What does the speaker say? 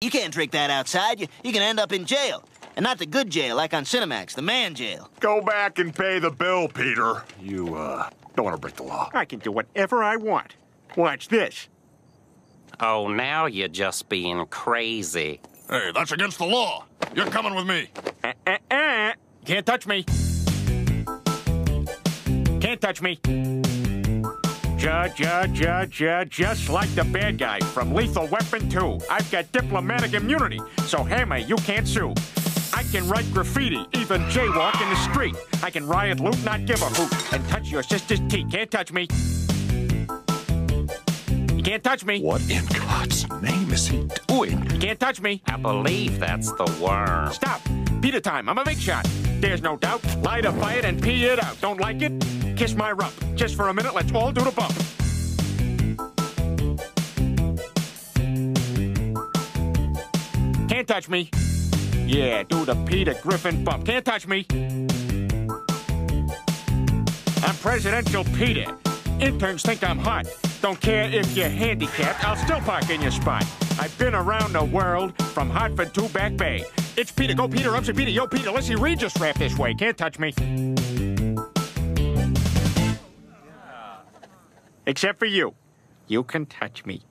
You can't drink that outside. You, you can end up in jail. And not the good jail like on Cinemax, the man jail. Go back and pay the bill, Peter. You, uh, don't want to break the law. I can do whatever I want. Watch this. Oh, now you're just being crazy. Hey, that's against the law. You're coming with me. Uh, uh, uh. Can't touch me. Can't touch me. Judge, ja, ja, ja, just like the bad guy from Lethal Weapon 2. I've got diplomatic immunity, so Hammer, you can't sue. I can write graffiti, even jaywalk in the street. I can riot, loot, not give a hoot, and touch your sister's teeth. Can't touch me. You can't touch me. What in God's name is he doing? You can't touch me. I believe that's the worm. Stop. Peter time. I'm a big shot. There's no doubt. Light a fire and pee it out. Don't like it? Kiss my rump. Just for a minute, let's all do the bump. Can't touch me. Yeah, do the Peter Griffin bump. Can't touch me. I'm Presidential Peter. Interns think I'm hot. Don't care if you're handicapped, I'll still park in your spot. I've been around the world, from Hartford to Back Bay. It's Peter, go Peter, I'm Peter, yo Peter, let's see Regis rap this way. Can't touch me. Except for you. You can touch me.